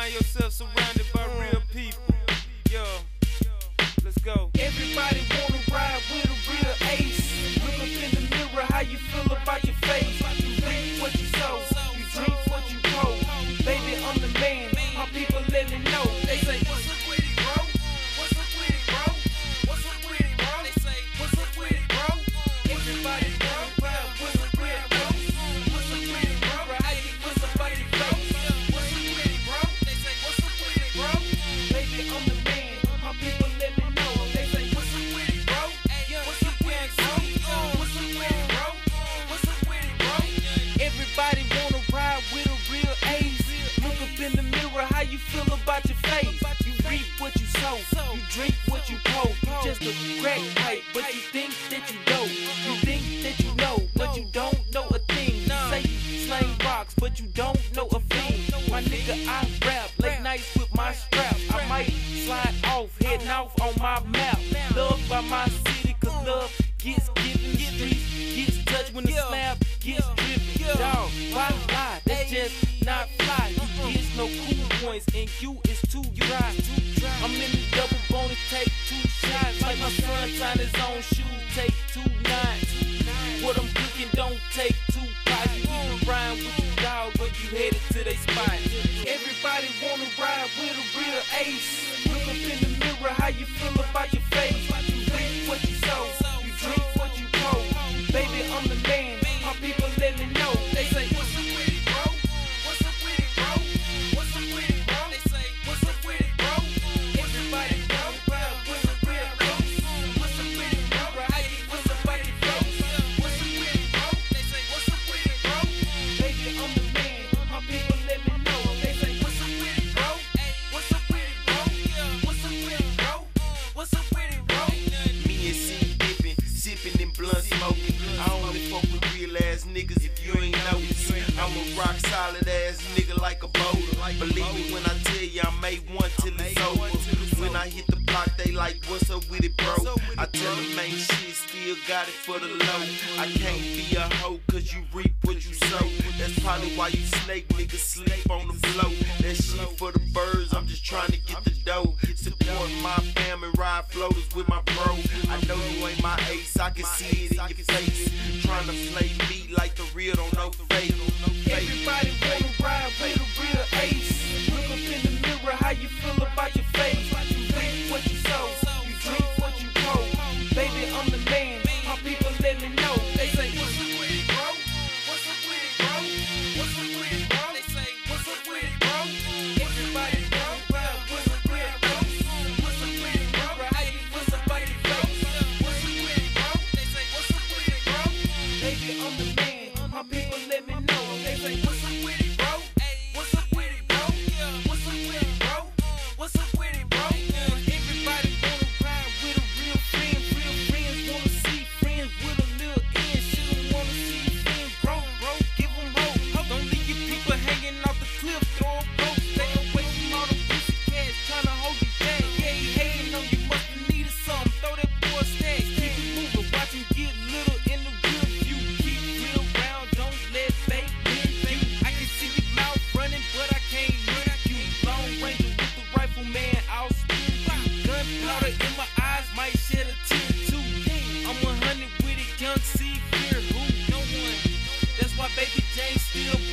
find yourself surrounded by real people. Wanna ride with a real ace. Look up in the mirror, how you feel about your face? You reap what you sow, you drink what you pour. You just a crack pipe, but you think that you know. You think that you know, but you don't know a thing. You say you slang rocks, but you don't know a thing. My nigga, I rap late nights with my strap. I might slide off, heading off on my map. Loved by my city, cause love gets given. Streets gets touched when the slab gets driven. Dog, points, and you is too dry. I'm in the double bonus, take two shots. Like my son tying his own shoes, take two nines. What I'm cooking don't take two pots. You can rhyme with your dog, but you headed to they spot. Everybody wanna ride with a real ace. Look up in the mirror, how you feel niggas if you ain't noticed. I'm a rock solid ass nigga like a boulder. Believe me when I tell you I made one till it's over. When I hit the block, they like, what's up with it, bro? I tell them ain't shit, still got it for the low. I can't be a hoe cause you reap what you sow. That's probably why you snake niggas sleep on the floor. That shit for the real, don't know fake. Everybody wanna ride with a real ace. Look up in the mirror, how you feel about your face? You reap what you sow, you drink what you pour. Baby, I'm the man. My people let me know. They say, What's up with it, bro? What's up with it, bro? What's up with it, bro? They say, What's up with it, bro? Everybody? Baby, I'm the man. My people let Gunpowder in my eyes might shed a tear too. I'm 100 with it, Young Seed fear who? No one. That's why baby Jane still